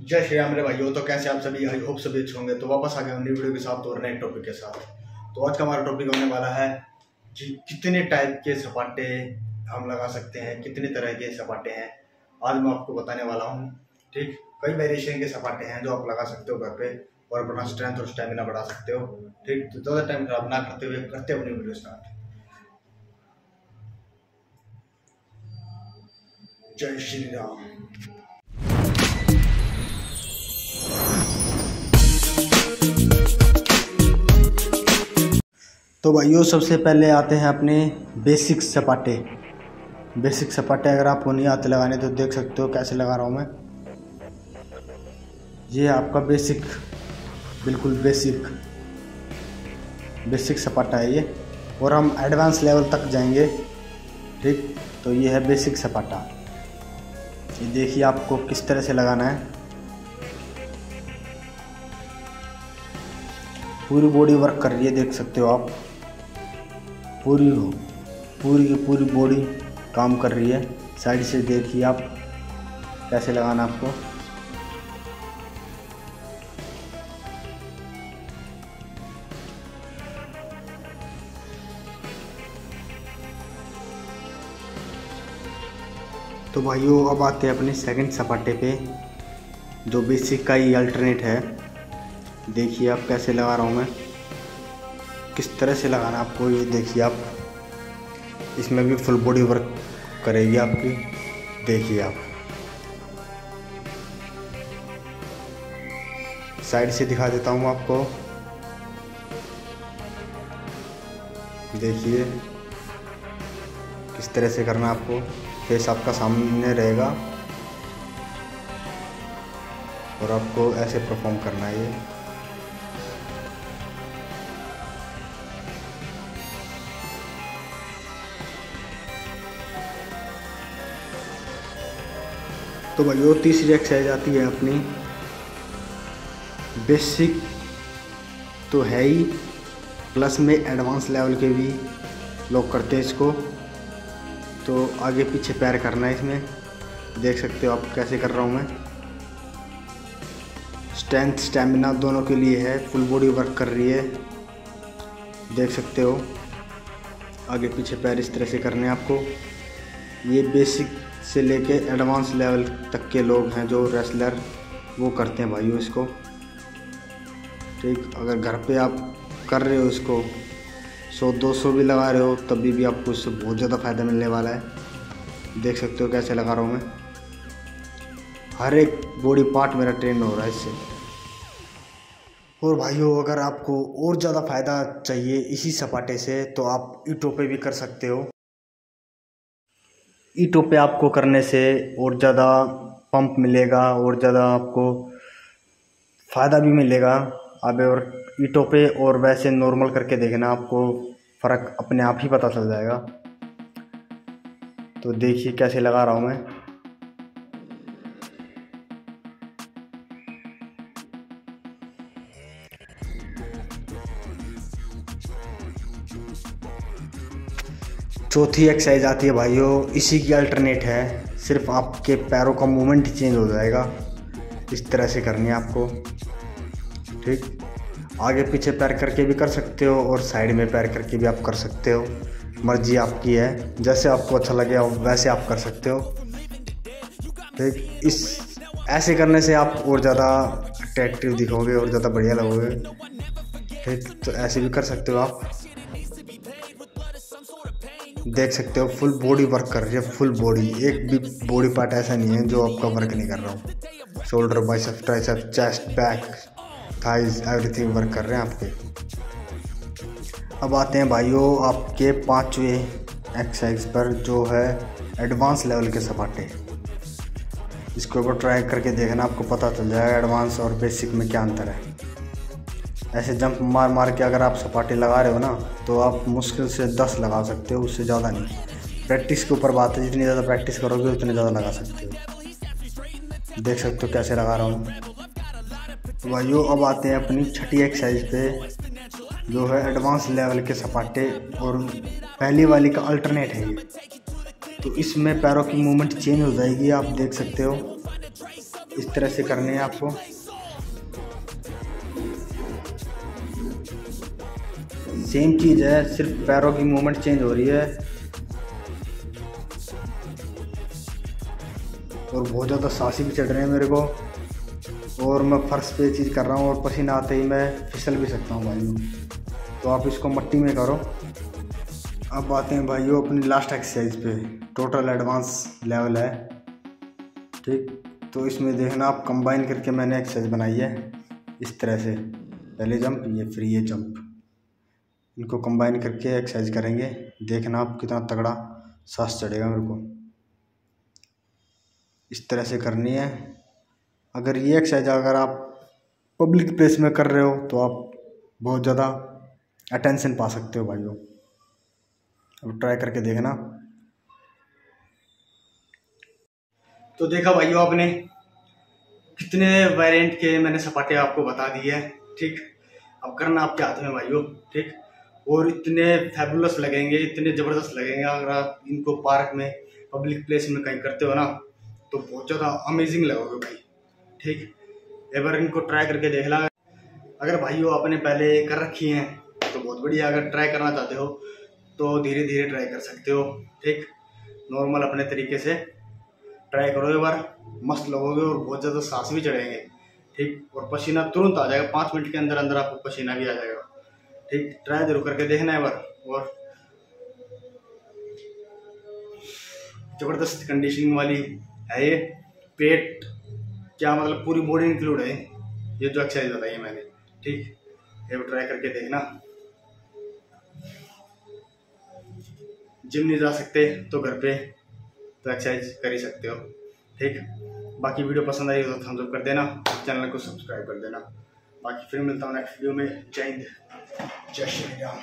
जय श्री राम मेरे भाइयों तो कैसे आप सभी, आई होप सभी अच्छे होंगे। तो वापस आ गए हम वीडियो के साथ और नए टॉपिक के साथ। तो आज का हमारा टॉपिक होने वाला है, कि कितने टाइप के सपाटे हम लगा सकते हैं, कितने तरह के सपाटे हैं, आज मैं आपको बताने वाला हूँ। ठीक? कई वेरिएशन के सपाटे हैं जो आप लगा सकते हो घर पे और अपना स्ट्रेंथ और स्टेमिना बढ़ा सकते हो। ठीक? तो ज़्यादा टाइम खराब ना करते हुए करते अपनी वीडियो स्टार्ट जय श्री राम। तो भाइयों, सबसे पहले आते हैं अपने बेसिक सपाटे। बेसिक सपाटे अगर आपको नहीं आते लगाने तो देख सकते हो कैसे लगा रहा हूँ मैं। ये आपका बेसिक बिल्कुल बेसिक बेसिक सपाटा है ये। और हम एडवांस लेवल तक जाएँगे, ठीक? तो ये है बेसिक सपाटा। ये देखिए आपको किस तरह से लगाना है। पूरी बॉडी वर्क कर रही है, देख सकते हो आप। पूरी हो पूरी की पूरी बॉडी काम कर रही है। साइड से देखिए आप, कैसे लगाना आपको। तो भाइयों, अब आते हैं अपने सेकंड सपाटे पे, जो बेसिक का ही अल्टरनेट है। देखिए आप कैसे लगा रहा हूँ मैं। किस तरह से लगाना आपको, ये देखिए आप। इसमें भी फुल बॉडी वर्क करेगी आपकी। देखिए आप। साइड से दिखा देता हूँ आपको। देखिए। किस तरह से करना आपको। फेस आपका सामने रहेगा। और आपको ऐसे परफॉर्म करना है ये। तो भाइयों तीसरी एक्सरसाइज आती है अपनी। बेसिक तो है ही प्लस में एडवांस लेवल के भी लोग करते हैं इसको। तो आगे पीछे पैर करना है इसमें। देख सकते हो आप कैसे कर रहा हूँ मैं। स्ट्रेंथ स्टेमिना दोनों के लिए है। फुल बॉडी वर्क कर रही है। देख सकते हो। आगे पीछे पैर इस तरह से करने हैं आपको। ये बेसिक से लेके एडवांस लेवल तक के लोग हैं जो रेसलर वो करते हैं भाइयों इसको। ठीक, अगर घर पे आप कर रहे हो इसको सौ दो सौ भी लगा रहे हो, तभी भी आपको इससे बहुत ज़्यादा फ़ायदा मिलने वाला है। देख सकते हो कैसे लगा रहा हूँ मैं। हर एक बॉडी पार्ट मेरा ट्रेन हो रहा है इससे। और भाइयों, अगर आपको और ज़्यादा फ़ायदा चाहिए इसी सपाटे से तो आप ईटों पे भी कर सकते हो। ईटों पे आपको करने से और ज़्यादा पंप मिलेगा और ज़्यादा आपको फ़ायदा भी मिलेगा। अब और ईटों पे और वैसे नॉर्मल करके देखना, आपको फ़र्क अपने आप ही पता चल जाएगा। तो देखिए कैसे लगा रहा हूँ मैं। चौथी एक्सरसाइज आती है भाइयों, इसी की अल्टरनेट है। सिर्फ़ आपके पैरों का मूवमेंट चेंज हो जाएगा। इस तरह से करनी है आपको। ठीक? आगे पीछे पैर करके भी कर सकते हो और साइड में पैर करके भी आप कर सकते हो। मर्ज़ी आपकी है। जैसे आपको अच्छा लगे वैसे आप कर सकते हो। ठीक? इस, ऐसे करने से आप और ज़्यादा अट्रैक्टिव दिखोगे और ज़्यादा बढ़िया लगोगे। ठीक? तो ऐसे भी कर सकते हो आप। देख सकते हो फुल बॉडी वर्क कर रही है फुल बॉडी एक भी बॉडी पार्ट ऐसा नहीं है जो आपका वर्क नहीं कर रहा हूँ। Shoulder bicep tricep chest back thighs everything work कर रहे हैं आपके। अब आते हैं भाइयों, आपके पांचवे एक्सरसाइज पर जो है एडवांस लेवल के सपाटे। इसको ऊपर ट्राई करके देखना, आपको पता चल जाएगा एडवांस और बेसिक में क्या अंतर है। ऐसे जंप मार मार के अगर आप सपाटे लगा रहे हो ना तो आप मुश्किल से दस लगा सकते हो, उससे ज़्यादा नहीं। प्रैक्टिस के ऊपर बात है, जितनी ज़्यादा प्रैक्टिस करोगे, उतने ज़्यादा लगा सकते हो। देख सकते हो कैसे लगा रहा हूँ। भाइयों अब आते हैं अपनी छठी एक्सरसाइज पे, जो है एडवांस लेवल के सपाटे, और पहली वाली का अल्टरनेट है ये। तो इसमें पैरों की मूवमेंट चेंज हो जाएगी, आप देख सकते हो। इस तरह से करने हैं आपको। सेम चीज़ है, सिर्फ़ पैरों की मूवमेंट चेंज हो रही है। और बहुत ज़्यादा सांसी भी चढ़ रहे हैं मेरे को। और मैं फर्श पे चीज़ कर रहा हूँ और पसीना आते ही मैं फिसल भी सकता हूँ भाई। तो आप इसको मट्टी में करो। अब आते हैं भाइयों अपनी लास्ट एक्सरसाइज पे। टोटल एडवांस लेवल है। ठीक? तो इसमें देखना, आप कंबाइन करके मैंने एक्सरसाइज बनाई है। इस तरह से। पहले जंप ये फिर ये जंप इनको कंबाइन करके एक्सरसाइज करेंगे। देखना आप कितना तगड़ा सांस चढ़ेगा मेरे को। इस तरह से करनी है। अगर ये एक्सरसाइज अगर आप पब्लिक प्लेस में कर रहे हो तो आप बहुत ज़्यादा अटेंशन पा सकते हो भाइयों। अब ट्राई करके देखना। तो देखा भाइयों आपने, कितने वेरिएंट के मैंने सपाटे आपको बता दिए हैं, ठीक? अब करना आपके हाथ में भाइयों, ठीक? और इतने फैबुलस लगेंगे, इतने ज़बरदस्त लगेंगे, अगर आप इनको पार्क में पब्लिक प्लेस में कहीं करते हो ना तो बहुत ज़्यादा अमेजिंग लगोगे भाई। ठीक? एक बार इनको ट्राई करके देख ला। अगर भाइयों आपने पहले कर रखी हैं तो बहुत बढ़िया। अगर ट्राई करना चाहते हो तो धीरे धीरे ट्राई कर सकते हो। ठीक? नॉर्मल अपने तरीके से ट्राई करो एक बार। मस्त लगोगे और बहुत ज़्यादा सांस भी चढ़ेंगे। ठीक? और पसीना तुरंत आ जाएगा। पाँच मिनट के अंदर अंदर आपको पसीना भी आ जाएगा। ठीक? ट्राई ज़रूर करके देखना है बार। और ज़बरदस्त कंडीशनिंग वाली है ये। पेट क्या मतलब पूरी बॉडी इंक्लूड है? ये जो एक्सरसाइज बताई है मैंने, ठीक? ये ट्राई करके देखना। जिम नहीं जा सकते तो घर पे तो एक्सरसाइज कर ही सकते हो, ठीक? बाकी वीडियो पसंद आई तो थम्स अप कर देना चैनल को सब्सक्राइब कर देना। बाकी फिर मिलता हूँ नेक्स्ट वीडियो में। जय हिंद। जय श्री राम।